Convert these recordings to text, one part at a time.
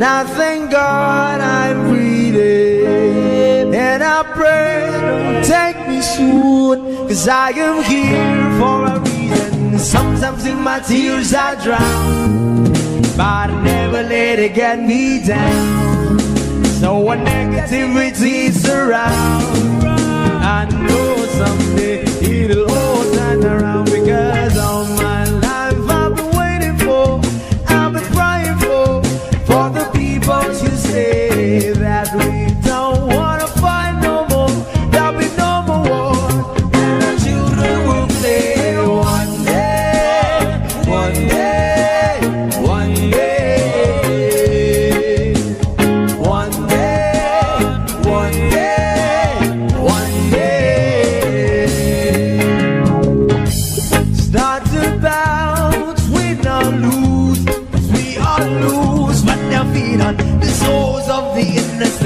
And I thank God I'm breathing. And I pray, don't take me soon. Cause I am here for a reason. Sometimes in my tears I drown. But I never let it get me down. So when negativity surrounds,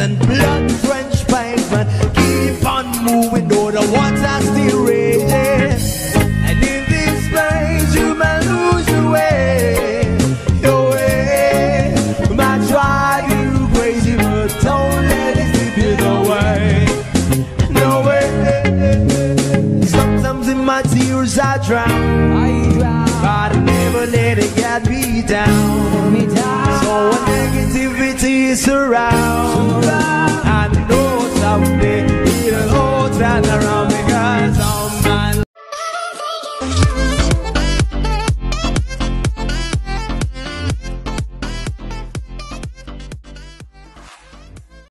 innocent, blood drenched pavement. Keep on moving, though the water still raging. And in this place, you may lose your way, your way. You might try you crazy, but don't let it slip you away. No way. Sometimes in my tears I drown. I drown. But I never let it get me down this around. I know someday.